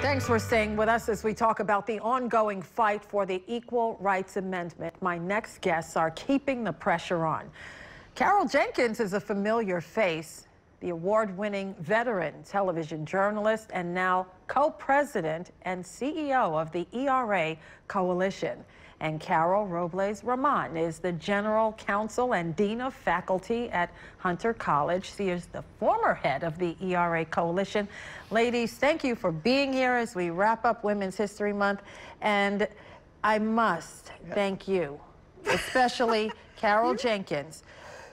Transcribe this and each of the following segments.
Thanks for staying with us as we talk about the ongoing fight for the Equal Rights Amendment. My next guests are keeping the pressure on. Carol Jenkins is a familiar face, the award-winning veteran television journalist and now co-president and CEO of the ERA Coalition. And Carol Robles Roman is the general counsel and dean of faculty at Hunter College. She is the former head of the ERA Coalition. Ladies, thank you for being here as we wrap up Women's History Month. And I must thank you, especially Carol Jenkins.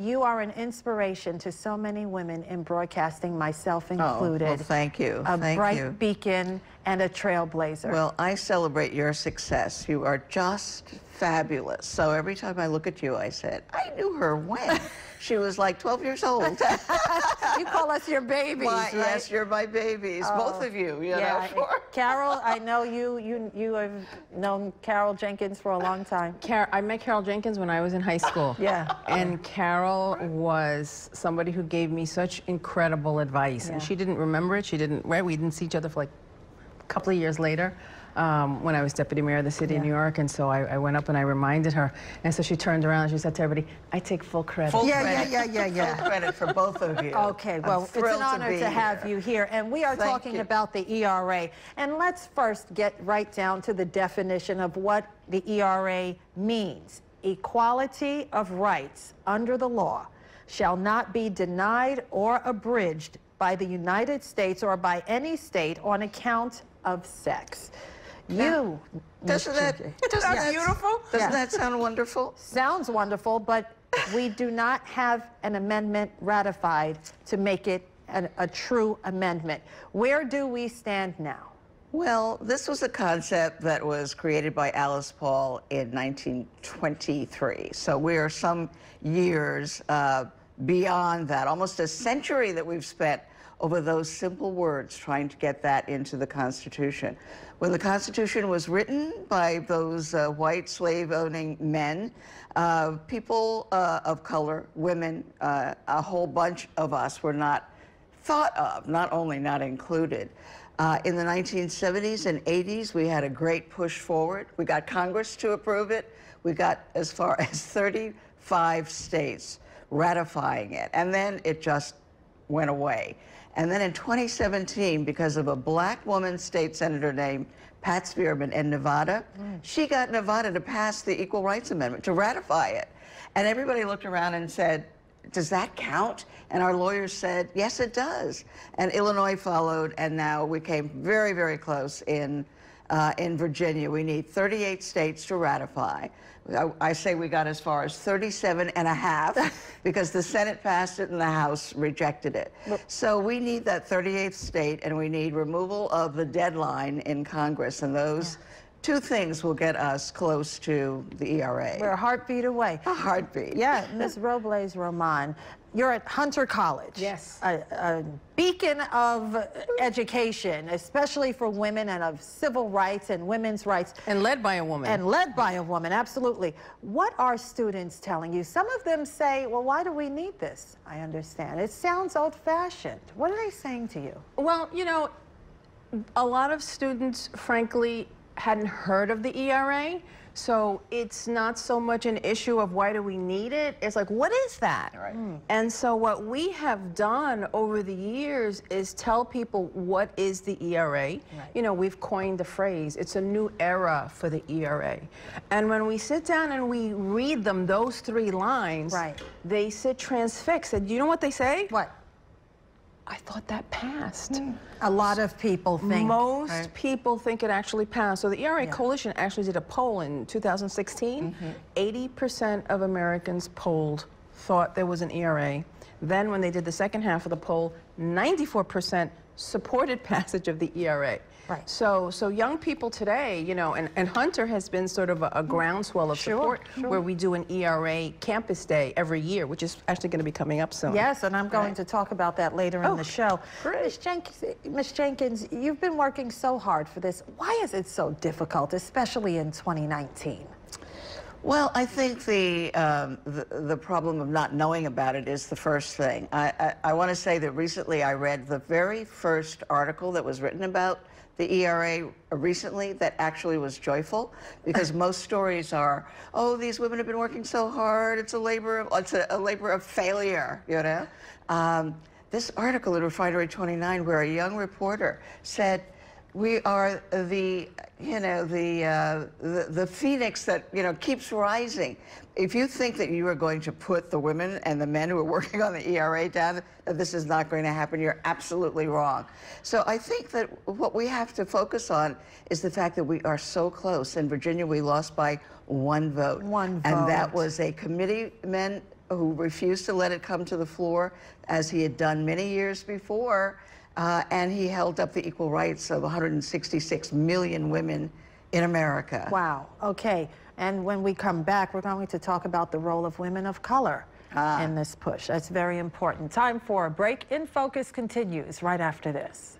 You are an inspiration to so many women in broadcasting, myself included. Oh, well, thank you. A thank bright you. beacon and a trailblazer. Well, I celebrate your success. You are just fabulous. So every time I look at you, I said, I knew her when. she was like 12 years old. you call us your babies, my, right? Yes, you're my babies, Oh, both of you. you yeah, know, Carol, I know you. You you have known Carol Jenkins for a long time. Car I met Carol Jenkins when I was in high school. Yeah. And Carol was somebody who gave me such incredible advice. Yeah. And she didn't remember it. She didn't, right? We didn't see each other for like a couple of years later um, when I was deputy mayor of the city Yeah. of New York. And so I, I went up and I reminded her. And so she turned around and she said to everybody, I take full credit. Full Yeah, credit. yeah, yeah, yeah, yeah. Full credit for both of you. Okay, well, it's an thrilled honor be to, have here. you here. And we are Thank talking you. about the ERA. And let's first get right down to the definition of what the ERA means. Equality of rights under the law shall not be denied or abridged by the United States or by any state on account of sex. You, Ms. Doesn't that, Jenkins- doesn't that, beautiful? Doesn't Yes. that sound wonderful? Sounds wonderful, but we do not have an amendment ratified to make it an, a true amendment. Where do we stand now? Well, this was a concept that was created by Alice Paul in 1923. So we are some years uh, beyond that, almost a century that we've spent over those simple words trying to get that into the Constitution. When the Constitution was written by those uh, white slave-owning men, uh, people uh, of color, women, uh, a whole bunch of us were not thought of, not only not included. Uh, in the 1970s and 80s, we had a great push forward. We got Congress to approve it. We got as far as 35 states ratifying it. And then it just went away. And then in 2017, because of a black woman state senator named Pat Spearman in Nevada, mm. she got Nevada to pass the Equal Rights Amendment, to ratify it. And everybody looked around and said, does that count? And our lawyers said, yes, it does. And Illinois followed, and now we came very, very close in, uh, in Virginia. We need 38 states to ratify. I, I say we got as far as 37 and a half because the Senate passed it and the House rejected it. So we need that 38th state, and we need removal of the deadline in Congress, and those two things will get us close to the ERA. We're a heartbeat away. a heartbeat. Yeah, Ms. Robles Roman, you're at Hunter College. Yes. A, a beacon of education, especially for women and of civil rights and women's rights. And led by a woman. And led by a woman, absolutely. What are students telling you? Some of them say, well, why do we need this? I understand. It sounds old fashioned. What are they saying to you? Well, you know, a lot of students, frankly, hadn't heard of the ERA. So it's not so much an issue of why do we need it. It's like, what is that? Right. Hmm. And so what we have done over the years is tell people what is the ERA. You know, we've coined the phrase, it's a new era for the ERA. And when we sit down and we read them, those three lines, Right. they sit transfixed. And you know what they say? What? I thought that passed. Hmm. A lot of people think. Most right? people think it actually passed. So the ERA Yeah. Coalition actually did a poll in 2016. 80% mm-hmm. of Americans polled thought there was an ERA. Then when they did the second half of the poll, 94% supported passage of the ERA. Right. So, so young people today, you know, and, and Hunter has been sort of a, a groundswell of Sure, support sure. where we do an ERA campus day every year, which is actually going to be coming up soon. Yes, and I'm going to talk about that later in Oh, the show. Ms. Jenkins, Ms. Jenkins, you've been working so hard for this. Why is it so difficult, especially in 2019? Well, I think the, um, the the problem of not knowing about it is the first thing. I, I, I want to say that recently I read the very first article that was written about the ERA recently that actually was joyful because most stories are, oh, these women have been working so hard. It's a labor of, it's a, a labor of failure, you know? Um, this article in Refinery 29 where a young reporter said, we are the, you know, the, uh, the, the phoenix that, you know, keeps rising. If you think that you are going to put the women and the men who are working on the ERA down, that this is not going to happen, you're absolutely wrong. So I think that what we have to focus on is the fact that we are so close. In Virginia, we lost by one vote. One vote. And that was a committee committeeman who refused to let it come to the floor, as he had done many years before. Uh, and he held up the equal rights of 166 million women in America. Wow. Okay. And when we come back, we're going to talk about the role of women of color in this push. That's very important. Time for a break. In Focus continues right after this.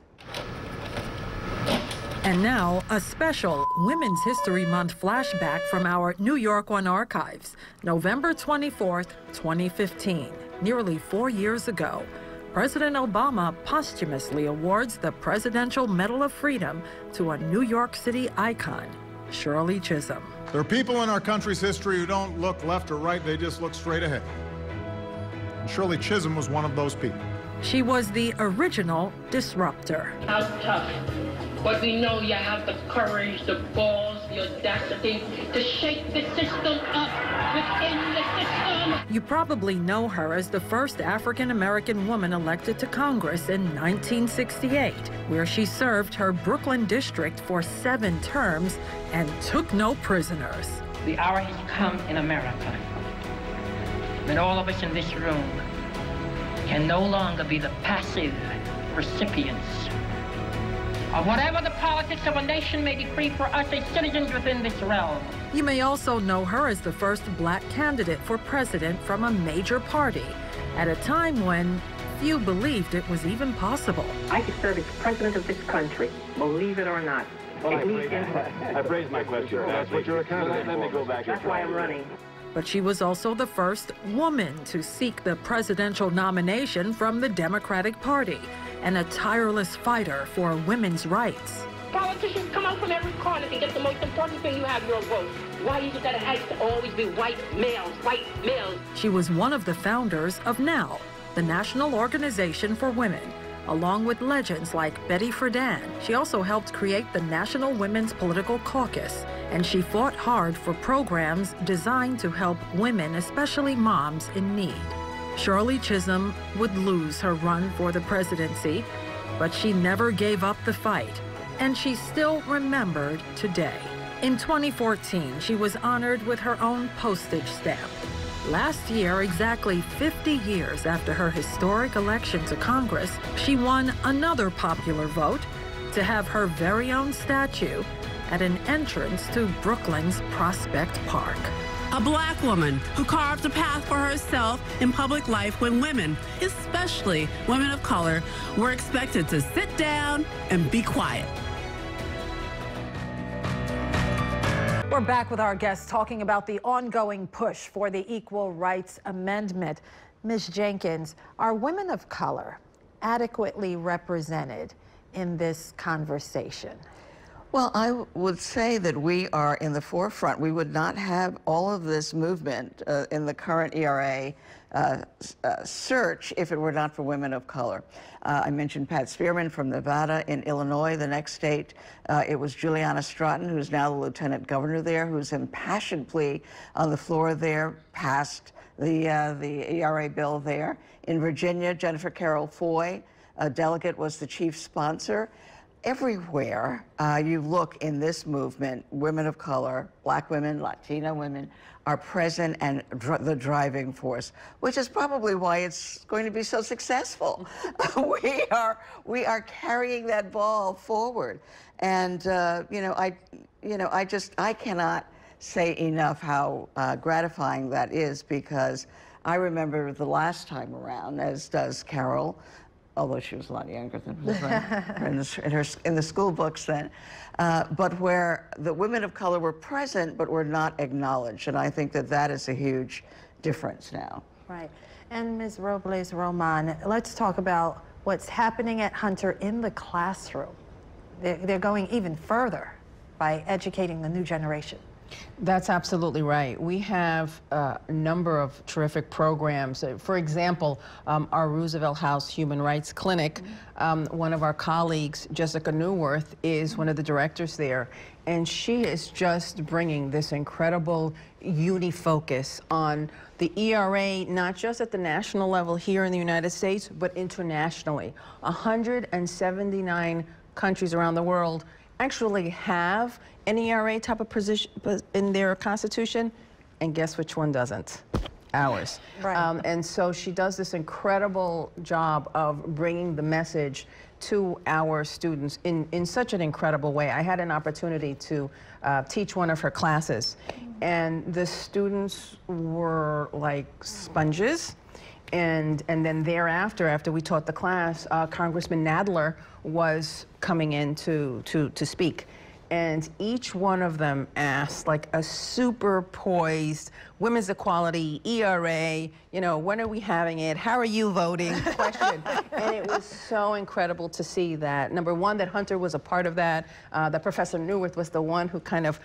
And now, a special Women's History Month flashback from our New York One archives, November 24th, 2015. Nearly four years ago, President Obama posthumously awards the Presidential Medal of Freedom to a New York City icon, Shirley Chisholm. There are people in our country's history who don't look left or right, they just look straight ahead. And Shirley Chisholm was one of those people. She was the original disruptor. how tough. But we know you have the courage, the balls, the audacity to shake the system up within the system. You probably know her as the first African American woman elected to Congress in 1968, where she served her Brooklyn district for seven terms and took no prisoners. The hour has come in America when all of us in this room can no longer be the passive recipients of whatever the politics of a nation may decree for us as citizens within this realm. You may also know her as the first black candidate for president from a major party at a time when few believed it was even possible. I could serve as president of this country, believe it or not. At least in- I've raised my question. That's what you're a candidate Let me go back. That's why I'm running. But she was also the first woman to seek the presidential nomination from the Democratic Party and a tireless fighter for women's rights. Politicians come out from every corner to get the most important thing you have, your vote. Why is it that it has to always be white males, white males? She was one of the founders of NOW, the National Organization for Women, along with legends like Betty Friedan. She also helped create the National Women's Political Caucus, and she fought hard for programs designed to help women, especially moms, in need. Shirley Chisholm would lose her run for the presidency, but she never gave up the fight, and she's still remembered today. In 2014, she was honored with her own postage stamp. Last year, exactly 50 years after her historic election to Congress, she won another popular vote to have her very own statue at an entrance to Brooklyn's Prospect Park. A black woman who carved a path for herself in public life when women, especially women of color, were expected to sit down and be quiet. We're back with our guests talking about the ongoing push for the Equal Rights Amendment. Ms. Jenkins, are women of color adequately represented in this conversation? Well, I would say that we are in the forefront. We would not have all of this movement uh, in the current ERA uh, uh, search if it were not for women of color. Uh, I mentioned Pat Spearman from Nevada. In Illinois, the next state, uh, it was Juliana Stratton, who's now the lieutenant governor there, whose impassioned plea on the floor there passed the, uh, the ERA bill there. In Virginia, Jennifer Carroll Foy, a delegate, was the chief sponsor everywhere uh, you look in this movement, women of color, black women, Latina women are present and dr- the driving force, which is probably why it's going to be so successful. we are we are carrying that ball forward, and uh, you know I you know I just I cannot say enough how uh, gratifying that is because I remember the last time around, as does Carol although she was a lot younger than her in, the, in, her, in the school books then, uh, but where the women of color were present but were not acknowledged. And I think that that is a huge difference now. Right. And Ms. Robles Roman, let's talk about what's happening at Hunter in the classroom. they're, they're going even further by educating the new generation. That's absolutely right. We have a number of terrific programs. For example, um, our Roosevelt House Human Rights Clinic, um, one of our colleagues, Jessica Neuwirth, is one of the directors there. And she is just bringing this incredible uni focus on the ERA, not just at the national level here in the United States, but internationally. 179 countries around the world actually have an ERA type of position in their constitution, and guess which one doesn't? Ours. Right. Um, and so she does this incredible job of bringing the message to our students in, in such an incredible way. I had an opportunity to uh, teach one of her classes, and the students were like sponges. And, and then thereafter, after we taught the class, uh, Congressman Nadler was coming in to, to, to speak. And each one of them asked like a super poised women's equality, ERA, you know, when are we having it? How are you voting? question. and it was so incredible to see that. Number one, that Hunter was a part of that, uh, that Professor Neuwirth was the one who kind of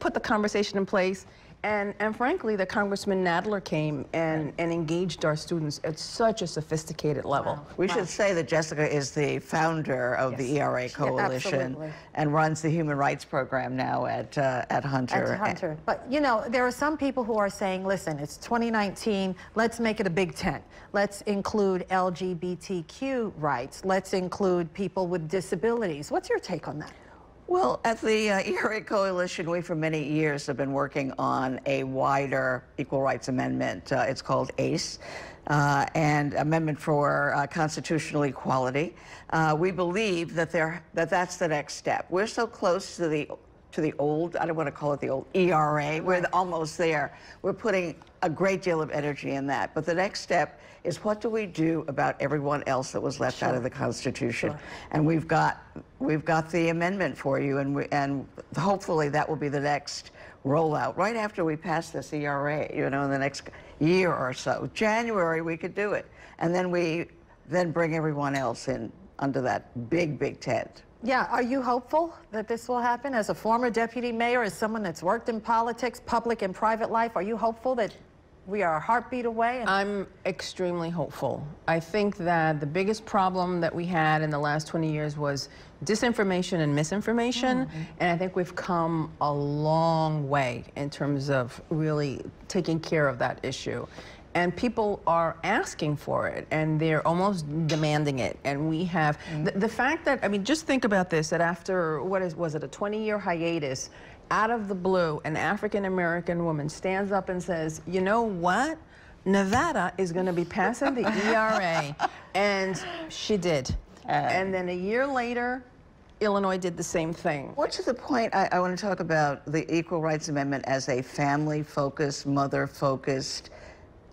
put the conversation in place. And, and frankly, the Congressman Nadler came and, and engaged our students at such a sophisticated level. We should say that Jessica is the founder of the ERA Coalition absolutely. and runs the Human Rights Program now at, uh, at Hunter. At Hunter. But, you know, there are some people who are saying, listen, it's 2019, let's make it a big tent. Let's include LGBTQ rights. Let's include people with disabilities. What's your take on that? Well, at the uh, ERA Coalition, we for many years have been working on a wider equal rights amendment. Uh, it's called ACE, uh, and Amendment for uh, Constitutional Equality. Uh, we believe that there that that's the next step. We're so close to the to the old, I don't want to call it the old ERA, we're almost there. We're putting a great deal of energy in that. But the next step is what do we do about everyone else that was left out of the Constitution? Sure. And we've got, we've got the amendment for you, and, we, and hopefully that will be the next rollout, right after we pass this ERA, you know, in the next year or so. January, we could do it. And then we then bring everyone else in under that big, big tent. Yeah, are you hopeful that this will happen? As a former deputy mayor, as someone that's worked in politics, public and private life, are you hopeful that we are a heartbeat away? I'm extremely hopeful. I think that the biggest problem that we had in the last 20 years was disinformation and misinformation. Mm-hmm. And I think we've come a long way in terms of really taking care of that issue. And people are asking for it and they're almost demanding it. And we have mm. the, the fact that, I mean, just think about this that after, what is, was it, a 20 year hiatus, out of the blue, an African American woman stands up and says, you know what? Nevada is going to be passing the ERA. And she did. and then a year later, Illinois did the same thing. What to the point, I, I want to talk about the Equal Rights Amendment as a family-focused, mother-focused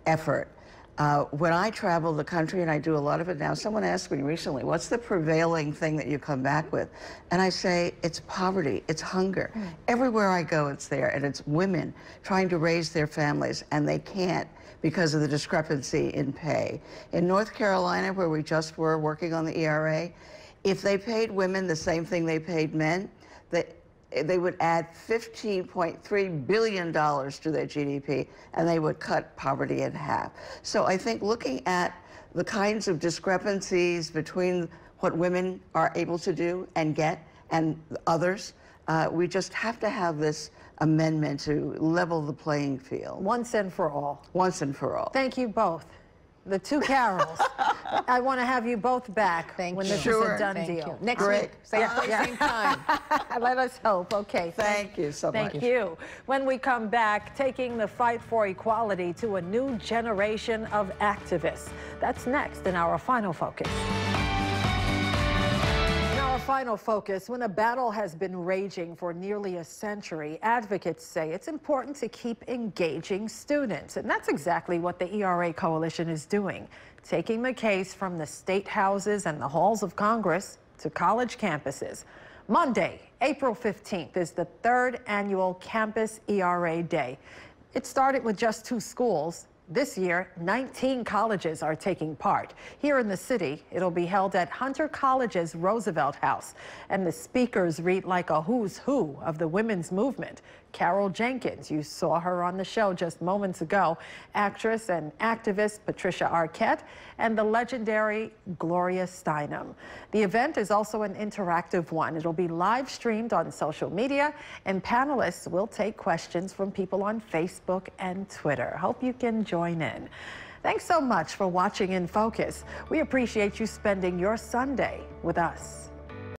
effort. Uh, when I travel the country, and I do a lot of it now, someone asked me recently, what's the prevailing thing that you come back with? And I say, it's poverty, it's hunger. Everywhere I go, it's there. And it's women trying to raise their families, and they can't because of the discrepancy in pay. In North Carolina, where we just were working on the ERA, if they paid women the same thing they paid men, they, they would add $15.3 billion to their GDP and they would cut poverty in half. So I think looking at the kinds of discrepancies between what women are able to do and get and others, uh, we just have to have this amendment to level the playing field once and for all. once and for all. Thank you both. The two Carols. I want to have you both back Thank when you. this Sure. is a done Thank deal. you. Next Great. week, same Yeah, place, yeah. same time. Let us hope. Okay. Thank you so much. Thank you. When we come back, taking the fight for equality to a new generation of activists. That's next in our final focus. Final focus, when a battle has been raging for nearly a century, advocates say it's important to keep engaging students. And that's exactly what the ERA Coalition is doing, taking the case from the state houses and the halls of Congress to college campuses. Monday, April 15th, is the third annual Campus ERA Day. It started with just two schools, This year, 19 colleges are taking part. Here in the city, it'll be held at Hunter College's Roosevelt House. And the speakers read like a who's who of the women's movement. Carol Jenkins, you saw her on the show just moments ago, actress and activist Patricia Arquette, and the legendary Gloria Steinem. The event is also an interactive one. It'll be live streamed on social media, and panelists will take questions from people on Facebook and Twitter. Hope you can join in. Thanks so much for watching In Focus. We appreciate you spending your Sunday with us.